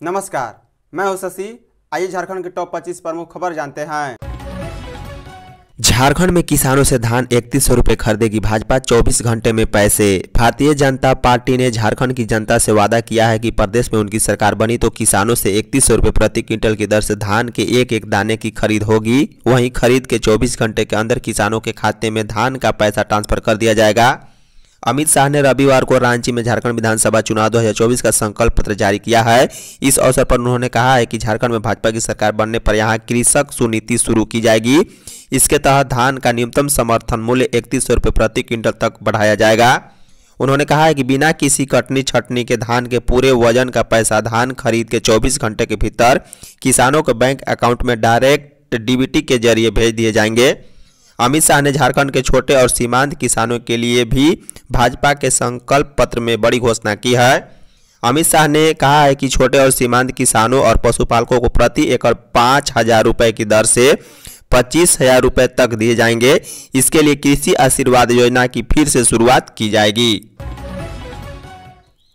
नमस्कार मैं हूँ शशि। आइए झारखंड के टॉप 25 प्रमुख खबर जानते हैं। झारखंड में किसानों से धान इकतीस सौ रुपये खरीदेगी भाजपा। 24 घंटे में पैसे। भारतीय जनता पार्टी ने झारखंड की जनता से वादा किया है कि प्रदेश में उनकी सरकार बनी तो किसानों से इकतीस सौ रुपये प्रति क्विंटल की दर से धान के एक एक दाने की खरीद होगी। वहीं खरीद के 24 घंटे के अंदर किसानों के खाते में धान का पैसा ट्रांसफ़र कर दिया जाएगा। अमित शाह ने रविवार को रांची में झारखंड विधानसभा चुनाव 2024 का संकल्प पत्र जारी किया है। इस अवसर पर उन्होंने कहा है कि झारखंड में भाजपा की सरकार बनने पर यहाँ कृषक सुनीति शुरू की जाएगी। इसके तहत धान का न्यूनतम समर्थन मूल्य इकतीस सौ प्रति क्विंटल तक बढ़ाया जाएगा। उन्होंने कहा है कि बिना किसी कटनी छटनी के धान के पूरे वज़न का पैसा धान खरीद के 24 घंटे के भीतर किसानों के बैंक अकाउंट में डायरेक्ट डीबीटी के ज़रिए भेज दिए जाएँगे। अमित शाह ने झारखंड के छोटे और सीमांत किसानों के लिए भी भाजपा के संकल्प पत्र में बड़ी घोषणा की है। अमित शाह ने कहा है कि छोटे और सीमांत किसानों और पशुपालकों को प्रति एकड़ पाँच हज़ार रुपये की दर से पच्चीस हज़ार रुपये तक दिए जाएँगे। इसके लिए कृषि आशीर्वाद योजना की फिर से शुरुआत की जाएगी।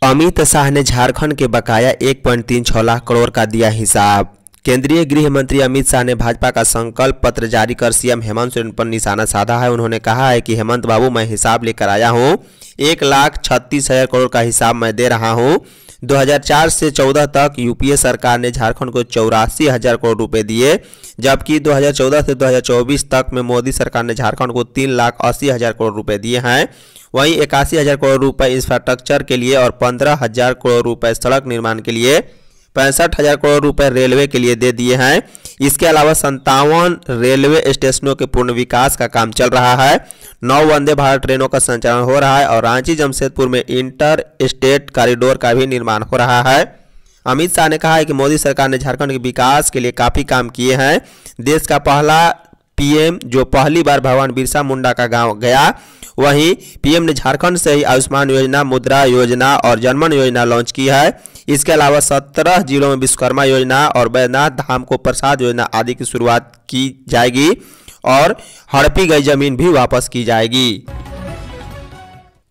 अमित शाह ने झारखंड के बकाया एक पॉइंट तीन छः लाख करोड़ का दिया हिसाब। केंद्रीय गृह मंत्री अमित शाह ने भाजपा का संकल्प पत्र जारी कर सीएम हेमंत सोरेन पर निशाना साधा है। उन्होंने कहा है कि, हेमंत बाबू, मैं हिसाब लेकर आया हूँ। एक लाख छत्तीस हज़ार करोड़ का हिसाब मैं दे रहा हूँ। 2004 से 14 तक यूपीए सरकार ने झारखंड को चौरासी हज़ार करोड़ रुपए दिए, जबकि 2014 से 2024 तक में मोदी सरकार ने झारखंड को तीन लाख अस्सी हज़ार करोड़ रुपए दिए हैं। वहीं इक्यासी हज़ार करोड़ रुपए इंफ्रास्ट्रक्चर के लिए और पंद्रह हज़ार करोड़ रुपए सड़क निर्माण के लिए पैंसठ हज़ार करोड़ रुपए रेलवे के लिए दे दिए हैं। इसके अलावा संतावन रेलवे स्टेशनों के पूर्ण विकास का काम चल रहा है। नौ वंदे भारत ट्रेनों का संचालन हो रहा है और रांची, जमशेदपुर में इंटर स्टेट कॉरिडोर का भी निर्माण हो रहा है। अमित शाह ने कहा है कि मोदी सरकार ने झारखंड के विकास के लिए काफ़ी काम किए हैं। देश का पहला पीएम जो पहली बार भगवान बिरसा मुंडा का गाँव गया, वहीं पीएम ने झारखंड से ही आयुष्मान योजना, मुद्रा योजना और जनमन योजना लॉन्च की है। इसके अलावा सत्रह जिलों में विश्वकर्मा योजना और बैद्यनाथ धाम को प्रसाद योजना आदि की शुरुआत की जाएगी और हड़पी गई ज़मीन भी वापस की जाएगी।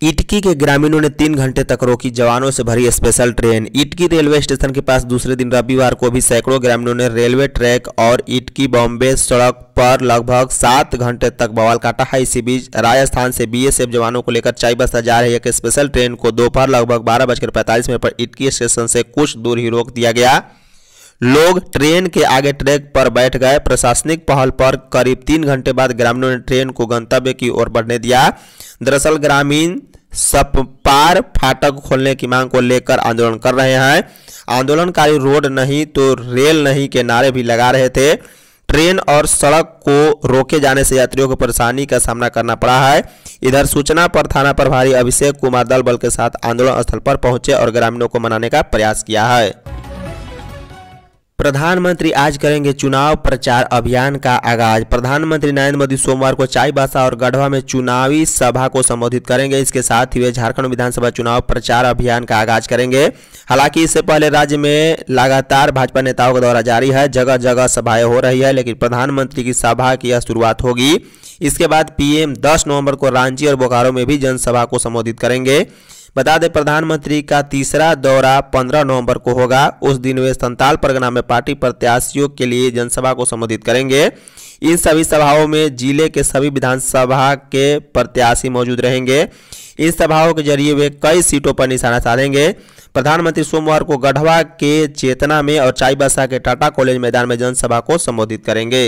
इटकी के ग्रामीणों ने तीन घंटे तक रोकी जवानों से भरी special train. Itki railway station के पास दूसरे दिन रविवार को भी सैकड़ों ग्रामीणों ने रेलवे ट्रैक और इटकी बॉम्बे सड़क पर लगभग सात घंटे तक बवाल काटा है। इसी बीच राजस्थान से बीएसएफ जवानों को लेकर चाईबासा जा रही एक स्पेशल ट्रेन को दोपहर लगभग बारह बजकर पैंतालीस मिनट पर इटकी स्टेशन से कुछ दूर ही रोक दिया गया। लोग ट्रेन के आगे ट्रैक पर बैठ गए। प्रशासनिक पहल पर करीब तीन घंटे बाद ग्रामीणों ने ट्रेन को गंतव्य की ओर बढ़ने दिया। दरअसल ग्रामीण सपार फाटक खोलने की मांग को लेकर आंदोलन कर रहे हैं। आंदोलनकारी रोड नहीं तो रेल नहीं के नारे भी लगा रहे थे। ट्रेन और सड़क को रोके जाने से यात्रियों को परेशानी का सामना करना पड़ा है। इधर सूचना पर थाना प्रभारी अभिषेक कुमार दल बल के साथ आंदोलन स्थल पर पहुँचे और ग्रामीणों को मनाने का प्रयास किया है। प्रधानमंत्री आज करेंगे चुनाव प्रचार अभियान का आगाज़। प्रधानमंत्री नरेंद्र मोदी सोमवार को चाईबासा और गढ़वा में चुनावी सभा को संबोधित करेंगे। इसके साथ ही वे झारखंड विधानसभा चुनाव प्रचार अभियान का आगाज़ करेंगे। हालाँकि इससे पहले राज्य में लगातार भाजपा नेताओं का दौरा जारी है। जगह जगह सभाएँ हो रही है, लेकिन प्रधानमंत्री की सभा की यह शुरुआत होगी। इसके बाद पीएम 10 नवंबर को रांची और बोकारो में भी जनसभा को संबोधित करेंगे। बता दें, प्रधानमंत्री का तीसरा दौरा 15 नवंबर को होगा। उस दिन वे संताल परगना में पार्टी प्रत्याशियों के लिए जनसभा को संबोधित करेंगे। इन सभी सभाओं में ज़िले के सभी विधानसभा के प्रत्याशी मौजूद रहेंगे। इन सभाओं के ज़रिए वे कई सीटों पर निशाना साधेंगे। प्रधानमंत्री सोमवार को गढ़वा के चेतना में और चाईबासा के टाटा कॉलेज मैदान में जनसभा को संबोधित करेंगे।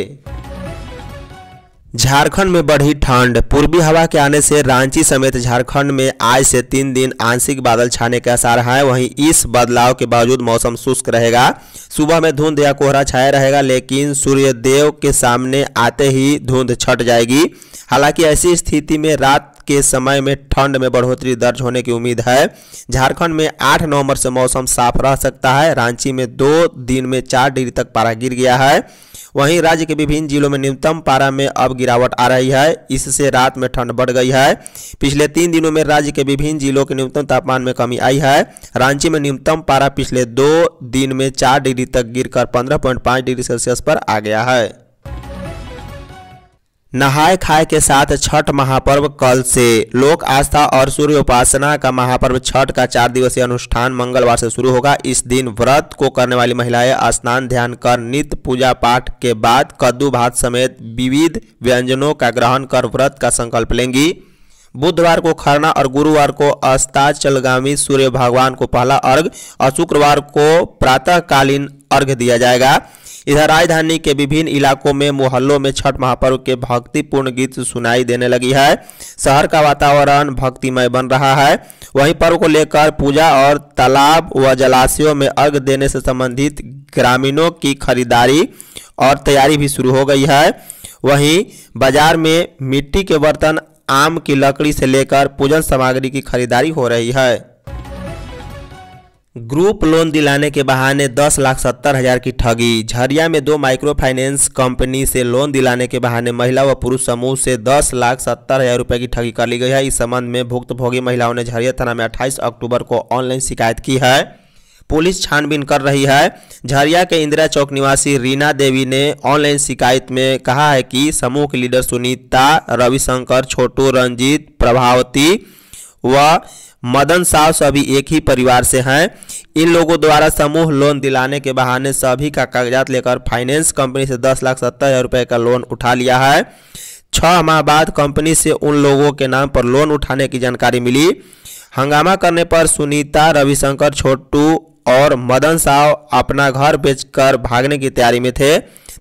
झारखंड में बढ़ी ठंड। पूर्वी हवा के आने से रांची समेत झारखंड में आज से तीन दिन आंशिक बादल छाने के आसार हैं। वहीं इस बदलाव के बावजूद मौसम शुष्क रहेगा। सुबह में धुंध या कोहरा छाया रहेगा, लेकिन सूर्यदेव के सामने आते ही धुंध छट जाएगी। हालाँकि ऐसी स्थिति में रात के समय में ठंड में बढ़ोतरी दर्ज होने की उम्मीद है। झारखंड में 8 नवंबर से मौसम साफ़ रह सकता है। रांची में दो, दिन में चार डिग्री तक पारा गिर गया है। वहीं राज्य के विभिन्न जिलों में न्यूनतम पारा में अब गिरावट आ रही है। इससे रात में ठंड बढ़ गई है। पिछले तीन दिनों में राज्य के विभिन्न जिलों के न्यूनतम तापमान में कमी आई है। रांची में न्यूनतम पारा पिछले दो दिन में चार डिग्री तक गिरकर 15.5 डिग्री सेल्सियस पर आ गया है। नहाय खाए के साथ छठ महापर्व, कल से लोक आस्था और सूर्य उपासना का महापर्व छठ का चार दिवसीय अनुष्ठान मंगलवार से शुरू होगा। इस दिन व्रत को करने वाली महिलाएँ स्नान, ध्यान कर नित्य पूजा पाठ के बाद कद्दू भात समेत विविध व्यंजनों का ग्रहण कर व्रत का संकल्प लेंगी। बुधवार को खरना और गुरुवार को अस्ताचलगामी सूर्य भगवान को पहला अर्घ और शुक्रवार को प्रातःकालीन अर्घ दिया जाएगा। इधर राजधानी के विभिन्न इलाकों में मोहल्लों में छठ महापर्व के भक्तिपूर्ण गीत सुनाई देने लगी है। शहर का वातावरण भक्तिमय बन रहा है। वहीं पर्व को लेकर पूजा और तालाब व जलाशयों में अर्घ देने से संबंधित ग्रामीणों की खरीदारी और तैयारी भी शुरू हो गई है। वहीं बाज़ार में मिट्टी के बर्तन, आम की लकड़ी से लेकर पूजन सामग्री की खरीदारी हो रही है। ग्रुप लोन दिलाने के बहाने दस लाख सत्तर हज़ार की ठगी। झरिया में दो माइक्रो फाइनेंस कंपनी से लोन दिलाने के बहाने महिला व पुरुष समूह से दस लाख सत्तर हज़ार रुपये की ठगी कर ली गई है। इस संबंध में भुक्तभोगी महिलाओं ने झरिया थाना में 28 अक्टूबर को ऑनलाइन शिकायत की है। पुलिस छानबीन कर रही है। झरिया के इंदिरा चौक निवासी रीना देवी ने ऑनलाइन शिकायत में कहा है कि समूह के लीडर सुनीता, रविशंकर, छोटू, रंजीत, प्रभावती व मदन साव सभी एक ही परिवार से हैं। इन लोगों द्वारा समूह लोन दिलाने के बहाने सभी का कागजात लेकर फाइनेंस कंपनी से दस लाख सत्तर हज़ार रुपये का लोन उठा लिया है। छः माह बाद कंपनी से उन लोगों के नाम पर लोन उठाने की जानकारी मिली। हंगामा करने पर सुनीता, रविशंकर, छोटू और मदन साव अपना घर बेचकर भागने की तैयारी में थे।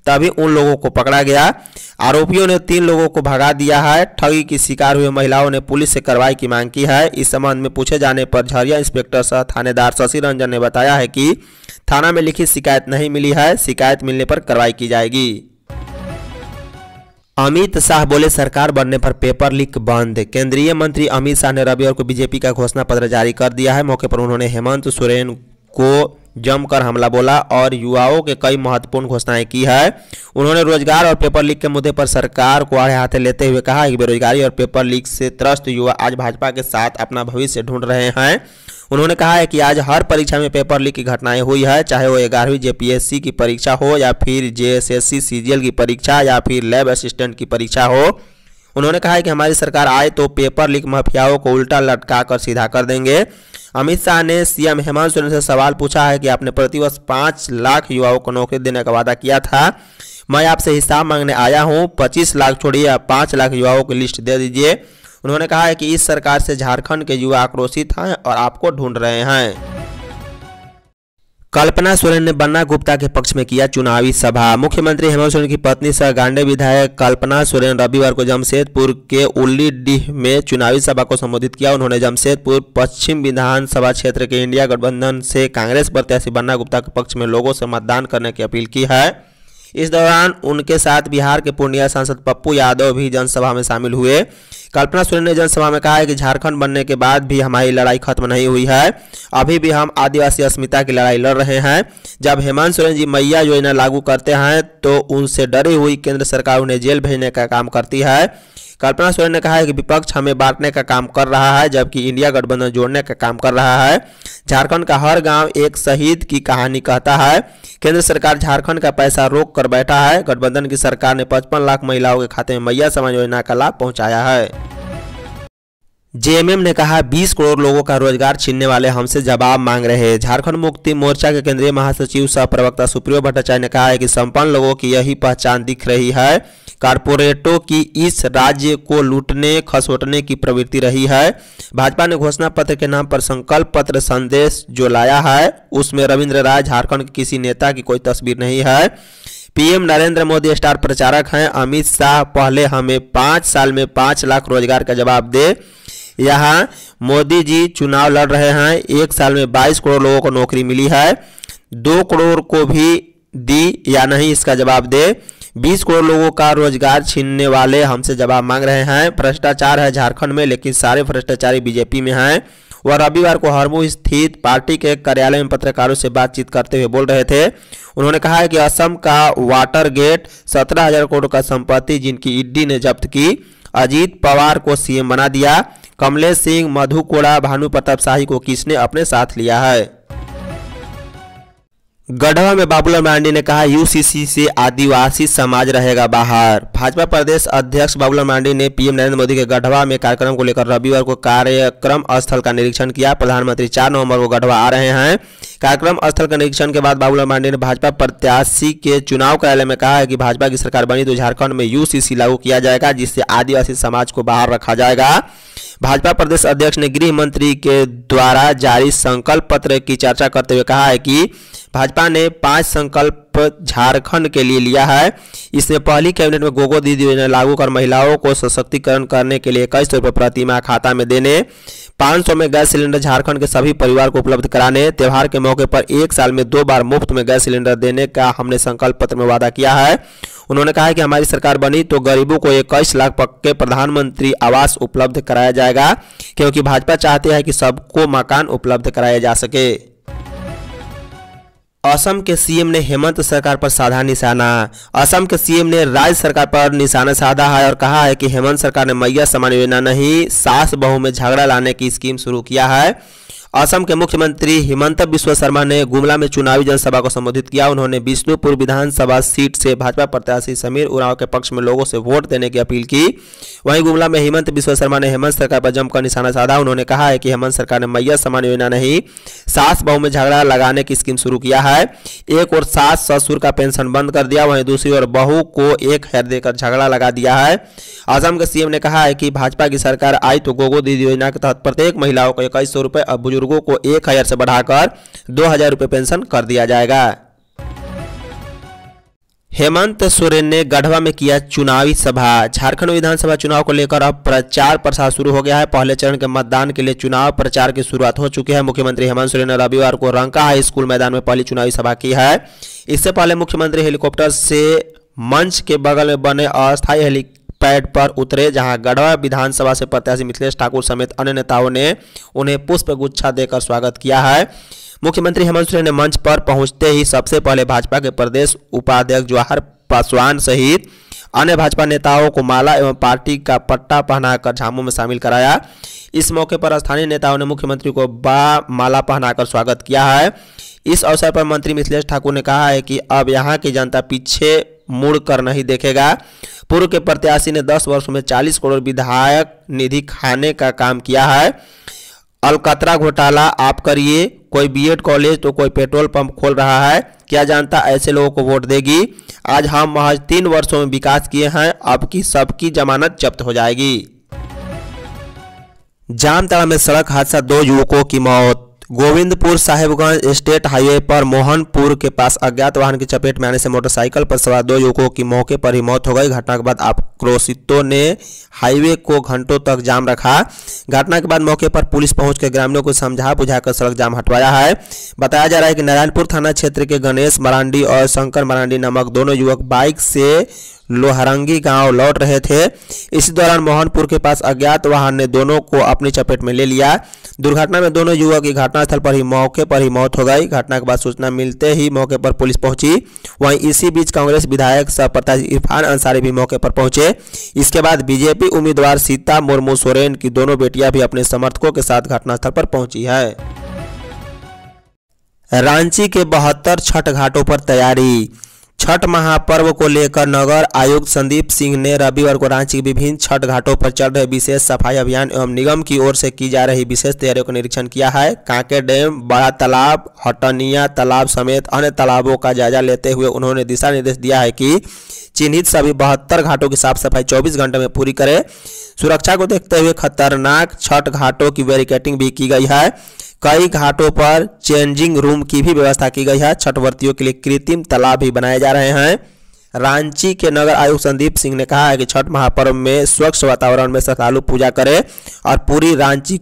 तभी उन लोगों को पकड़ा गया। आरोपियों ने तीन लोगों को भगा दिया है। ठगी की शिकार हुए महिलाओं ने पुलिस से कार्रवाई की मांग की है। इस संबंध में पूछे जाने पर झरिया इंस्पेक्टर सह थानेदार शशि रंजन ने बताया है कि थाना में लिखित शिकायत नहीं मिली है। शिकायत मिलने पर कार्रवाई की जाएगी। अमित शाह बोले, सरकार बनने पर पेपर लीक बंद। केंद्रीय मंत्री अमित शाह ने रविवार को बीजेपी का घोषणा पत्र जारी कर दिया है। मौके पर उन्होंने हेमंत सोरेन को जमकर हमला बोला और युवाओं के कई महत्वपूर्ण घोषणाएँ की है। उन्होंने रोज़गार और पेपर लीक के मुद्दे पर सरकार को आड़े हाथे लेते हुए कहा कि बेरोजगारी और पेपर लीक से त्रस्त युवा आज भाजपा के साथ अपना भविष्य ढूंढ रहे हैं। उन्होंने कहा है कि आज हर परीक्षा में पेपर लीक की घटनाएँ हुई है, चाहे वो ग्यारहवीं जेपीएससी की परीक्षा हो या फिर जेएसएससी सीजीएल की परीक्षा या फिर लैब असिस्टेंट की परीक्षा हो। उन्होंने कहा है कि हमारी सरकार आए तो पेपर लीक माफियाओं को उल्टा लटका कर सीधा कर देंगे। अमित शाह ने सीएम हेमंत सोरेन से सवाल पूछा है कि आपने प्रतिवर्ष पाँच लाख युवाओं को नौकरी देने का वादा किया था। मैं आपसे हिसाब मांगने आया हूँ। पच्चीस लाख छोड़िए आप पाँच लाख युवाओं की लिस्ट दे दीजिए। उन्होंने कहा है कि इस सरकार से झारखंड के युवा आक्रोशित हैं और आपको ढूंढ रहे हैं। कल्पना सोरेन ने बन्ना गुप्ता के पक्ष में किया चुनावी सभा। मुख्यमंत्री हेमंत सोरेन की पत्नी सह गांडे विधायक कल्पना सोरेन रविवार को जमशेदपुर के उल्लीडीह में चुनावी सभा को संबोधित किया। उन्होंने जमशेदपुर पश्चिम विधानसभा क्षेत्र के इंडिया गठबंधन से कांग्रेस प्रत्याशी बन्ना गुप्ता के पक्ष में लोगों से मतदान करने की अपील की है। इस दौरान उनके साथ बिहार के पूर्णिया सांसद पप्पू यादव भी जनसभा में शामिल हुए। कल्पना सुरेन ने जनसभा में कहा है कि झारखंड बनने के बाद भी हमारी लड़ाई खत्म नहीं हुई है। अभी भी हम आदिवासी अस्मिता की लड़ाई लड़ रहे हैं। जब हेमंत सोरेन जी मैया योजना लागू करते हैं तो उनसे डरी हुई केंद्र सरकार उन्हें जेल भेजने का काम करती है। कल्पना सोरेन ने कहा है कि विपक्ष हमें बांटने का काम कर रहा है, जबकि इंडिया गठबंधन जोड़ने का काम कर रहा है। झारखंड का हर गाँव एक शहीद की कहानी कहता है। केंद्र सरकार झारखंड का पैसा रोक कर बैठा है। गठबंधन की सरकार ने 55 लाख महिलाओं के खाते में मैया समाज योजना का लाभ पहुँचाया है। जेएमएम ने कहा 20 करोड़ लोगों का रोज़गार छीनने वाले हमसे जवाब मांग रहे हैं। झारखंड मुक्ति मोर्चा के केंद्रीय महासचिव सह प्रवक्ता सुप्रियो भट्टाचार्य ने कहा है कि संपन्न लोगों की यही पहचान दिख रही है। कारपोरेटों की इस राज्य को लूटने, खसोटने की प्रवृत्ति रही है। भाजपा ने घोषणा पत्र के नाम पर संकल्प पत्र संदेश जो लाया है, उसमें रविंद्र राय झारखंड के किसी नेता की कोई तस्वीर नहीं है। पीएम नरेंद्र मोदी स्टार प्रचारक हैं, अमित शाह पहले हमें पाँच साल में पाँच लाख रोज़गार का जवाब दे। यहाँ मोदी जी चुनाव लड़ रहे हैं, एक साल में 22 करोड़ लोगों को नौकरी मिली है। दो करोड़ को भी दी या नहीं, इसका जवाब दे। 20 करोड़ लोगों का रोज़गार छीनने वाले हमसे जवाब मांग रहे हैं। भ्रष्टाचार है झारखंड में, लेकिन सारे भ्रष्टाचारी बीजेपी में हैं। वह रविवार को हरमू स्थित पार्टी के कार्यालय में पत्रकारों से बातचीत करते हुए बोल रहे थे। उन्होंने कहा है कि असम का वाटर गेट सत्रह हज़ार करोड़ का संपत्ति जिनकी ईडी ने जब्त की, अजीत पवार को सीएम बना दिया, कमलेश सिंह मधु कोड़ा भानु प्रताप शाही को किसने अपने साथ लिया है? गढ़वा में बाबूलाल मरांडी ने कहा यूसीसी से आदिवासी समाज रहेगा बाहर। भाजपा प्रदेश अध्यक्ष बाबूलाल मरांडी ने पीएम नरेंद्र मोदी के गढ़वा में कार्यक्रम को लेकर रविवार को कार्यक्रम स्थल का निरीक्षण किया। प्रधानमंत्री चार नवंबर को गढ़वा आ रहे हैं। कार्यक्रम स्थल का निरीक्षण के बाद बाबूलाल मरांडी ने भाजपा प्रत्याशी के चुनाव कार्यालय में कहा है कि भाजपा की सरकार बनी तो झारखंड में यूसीसी लागू किया जाएगा, जिससे आदिवासी समाज को बाहर रखा जाएगा। भाजपा प्रदेश अध्यक्ष ने गृह मंत्री के द्वारा जारी संकल्प पत्र की चर्चा करते हुए कहा है कि भाजपा ने पाँच संकल्प झारखंड के लिए लिया है। इसमें पहली कैबिनेट में गोगो दीदी योजना लागू कर महिलाओं को सशक्तिकरण करने के लिए इक्कीस रुपये प्रति माह खाता में देने 500 में गैस सिलेंडर झारखंड के सभी परिवार को उपलब्ध कराने, त्यौहार के मौके पर एक साल में दो बार मुफ़्त में गैस सिलेंडर देने का हमने संकल्प पत्र में वादा किया है। उन्होंने कहा कि हमारी सरकार बनी तो गरीबों को इक्कीस लाख पक्के प्रधानमंत्री आवास उपलब्ध कराया जाएगा, क्योंकि भाजपा चाहती है कि सबको मकान उपलब्ध कराया जा सके। असम के सीएम ने हेमंत सरकार पर साधा निशाना। असम के सीएम ने राज्य सरकार पर निशाना साधा है और कहा है कि हेमंत सरकार ने मैया समान योजना नहीं, सास बहू में झगड़ा लाने की स्कीम शुरू किया है। असम के मुख्यमंत्री हिमंत बिश्व शर्मा ने गुमला में चुनावी जनसभा को संबोधित किया। उन्होंने बिष्णुपुर विधानसभा सीट से भाजपा प्रत्याशी समीर उरांव के पक्ष में लोगों से वोट देने की अपील की। वहीं गुमला में हिमंत बिश्व शर्मा ने हेमंत सरकार पर जमकर निशाना साधा। उन्होंने कहा है कि हेमंत सरकार ने मैया समान योजना नहीं, सास बहु में झगड़ा लगाने की स्कीम शुरू किया है। एक और सास ससुर का पेंशन बंद कर दिया। वहीं दूसरी ओर बहू को एक हेर देकर झगड़ा लगा दिया है। असम के सीएम ने कहा है कि भाजपा की सरकार आई तो गोगो दीदी योजना के तहत प्रत्येक महिलाओं को इक्कीस सौ रुपये और बुज़ुर्गों को एक हज़ार से बढ़ाकर दो हज़ार रुपये पेंशन कर दिया जाएगा। हेमंत सोरेन ने गढ़वा में किया चुनावी सभा। झारखंड विधानसभा चुनाव को लेकर अब प्रचार प्रसार शुरू हो गया है। पहले चरण के मतदान के लिए चुनाव प्रचार की शुरुआत हो चुकी है। मुख्यमंत्री हेमंत सोरेन ने रविवार को रंका हाई स्कूल मैदान में पहली चुनावी सभा की है। इससे पहले मुख्यमंत्री हेलीकॉप्टर से मंच के बगल में बने अस्थायी हेलीपैड पर उतरे, जहाँ गढ़वा विधानसभा से प्रत्याशी मिथिलेश ठाकुर समेत अन्य नेताओं ने उन्हें पुष्प गुच्छा देकर स्वागत किया है। मुख्यमंत्री हेमंत सोरेन ने मंच पर पहुँचते ही सबसे पहले भाजपा के प्रदेश उपाध्यक्ष जवाहर पासवान सहित अन्य भाजपा नेताओं को माला एवं पार्टी का पट्टा पहनाकर झामू में शामिल कराया। इस मौके पर स्थानीय नेताओं ने मुख्यमंत्री को बा माला पहनाकर स्वागत किया है। इस अवसर पर मंत्री मिथिलेश ठाकुर ने कहा है कि अब यहाँ की जनता पीछे मुड़ कर नहीं देखेगा। पूर्व के प्रत्याशी ने 10 वर्षों में 40 करोड़ विधायक निधि खाने का काम किया है। अलकतरा घोटाला, आप करिए। कोई बीएड कॉलेज तो कोई पेट्रोल पंप खोल रहा है। क्या जानता ऐसे लोगों को वोट देगी? आज हम महज तीन वर्षों में विकास किए हैं। अब की सबकी जमानत जब्त हो जाएगी। जामताड़ा में सड़क हादसा, दो युवकों की मौत। गोविंदपुर साहिबगंज स्टेट हाईवे पर मोहनपुर के पास अज्ञात वाहन की चपेट में आने से मोटरसाइकिल पर सवार दो युवकों की मौके पर ही मौत हो गई। घटना के बाद आक्रोशितों ने हाईवे को घंटों तक जाम रखा। घटना के बाद मौके पर पुलिस पहुँच कर ग्रामीणों को समझा बुझाकर सड़क जाम हटवाया है। बताया जा रहा है कि नारायणपुर थाना क्षेत्र के गणेश मरांडी और शंकर मरांडी नामक दोनों युवक बाइक से लोहरंगी गाँव लौट रहे थे। इसी दौरान मोहनपुर के पास अज्ञात वाहन ने दोनों को अपनी चपेट में ले लिया। दुर्घटना में दोनों युवक की घटनास्थल पर ही मौके पर ही मौत हो गई। घटना के बाद सूचना मिलते ही मौके पर पुलिस पहुँची। वहीं इसी बीच कांग्रेस विधायक सह प्रत्याशी इरफान अंसारी भी मौके पर पहुँचे। इसके बाद बीजेपी उम्मीदवार सीता मुर्मू सोरेन की दोनों बेटियाँ भी अपने समर्थकों के साथ घटनास्थल पर पहुँची है। रांची के बहत्तर छठ घाटों पर तैयारी। छठ महापर्व को लेकर नगर आयुक्त संदीप सिंह ने रविवार को रांची के विभिन्न छठ घाटों पर चल रहे विशेष सफ़ाई अभियान एवं निगम की ओर से की जा रही विशेष तैयारियों का निरीक्षण किया है। कांके डैम, बड़ा तालाब, हटनिया तालाब समेत अन्य तालाबों का जायजा लेते हुए उन्होंने दिशा निर्देश दिया है कि चिन्हित सभी बहत्तर घाटों की साफ़ सफ़ाई 24 घंटे में पूरी करें। सुरक्षा को देखते हुए खतरनाक छठ घाटों की बैरिकेटिंग भी की गई है। कई घाटों पर चेंजिंग रूम की भी व्यवस्था की गई है। छठवर्तियों के लिए कृत्रिम तालाब भी बनाए जा रहे हैं। रांची के नगर आयुक्त संदीप सिंह ने कहा है कि छठ महापर्व में स्वच्छ वातावरण में श्रद्धालु पूजा करें और पूरी रांची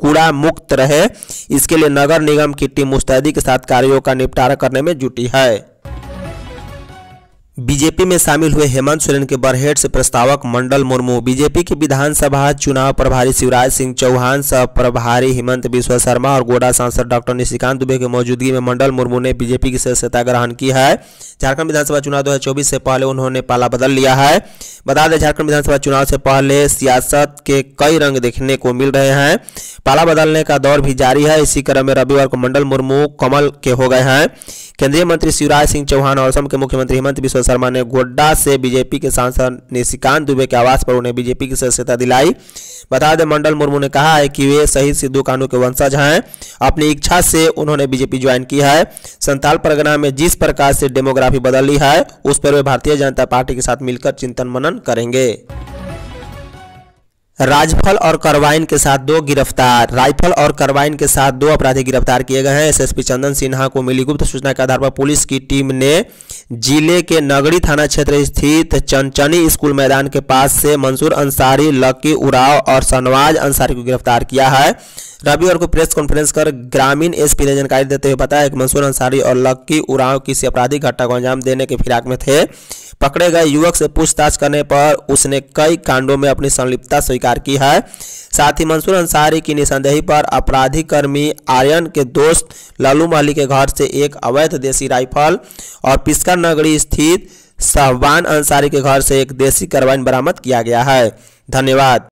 कूड़ा मुक्त रहे। इसके लिए नगर निगम की टीम मुस्तैदी के साथ कार्यों का निपटारा करने में जुटी है। बीजेपी में शामिल हुए हेमंत सोरेन के बरहेट से प्रस्तावक मंडल मुर्मू। बीजेपी के विधानसभा चुनाव प्रभारी शिवराज सिंह चौहान, सह प्रभारी हेमंत बिश्व शर्मा और गोडा सांसद डॉक्टर निशिकांत दुबे की मौजूदगी में मंडल मुर्मू ने बीजेपी की सदस्यता ग्रहण की है। झारखंड विधानसभा चुनाव 2024 से पहले उन्होंने पाला बदल लिया है। बता दें, झारखंड विधानसभा चुनाव से पहले सियासत के कई रंग देखने को मिल रहे हैं। पाला बदलने का दौर भी जारी है। इसी क्रम में रविवार को मंडल मुर्मू कमल के हो गए हैं। केंद्रीय मंत्री शिवराज सिंह चौहान और असम के मुख्यमंत्री हेमंत बिश्व शर्मा ने गोड्डा से बीजेपी के सांसद निशिकांत दुबे के आवास पर उन्हें बीजेपी की सदस्यता दिलाई। बता दें, मंडल मुर्मू ने कहा है कि वे शहीद सिद्धू कानू के वंशज हैं। अपनी इच्छा से उन्होंने बीजेपी ज्वाइन की है। संताल परगना में जिस प्रकार से डेमोग्राफी बदल बदली है, उस पर वे भारतीय जनता पार्टी के साथ मिलकर चिंतन मनन करेंगे। राजफल और करवाइन के साथ दो गिरफ़्तार। राइफल और करवाइन के साथ दो अपराधी गिरफ़्तार किए गए हैं। एसएसपी चंदन सिन्हा को मिली गुप्त सूचना के आधार पर पुलिस की टीम ने ज़िले के नगरी थाना क्षेत्र स्थित चनचनी स्कूल मैदान के पास से मंसूर अंसारी लकी उराव और शनवाज अंसारी को गिरफ़्तार किया है। रविवार को प्रेस कॉन्फ्रेंस कर ग्रामीण एसपी ने जानकारी देते हुए बताया कि मंसूर अंसारी और लक्की उराव किसी आपराधिक घटना को अंजाम देने के फिराक में थे। पकड़े गए युवक से पूछताछ करने पर उसने कई कांडों में अपनी संलिप्तता स्वीकार की है। साथ ही मंसूर अंसारी की निसंदेही पर अपराधी कर्मी आर्यन के दोस्त लालू माली के घर से एक अवैध देसी राइफल और पिस्कर नगरी स्थित साहबान अंसारी के घर से एक देसी कार्बाइन बरामद किया गया है। धन्यवाद।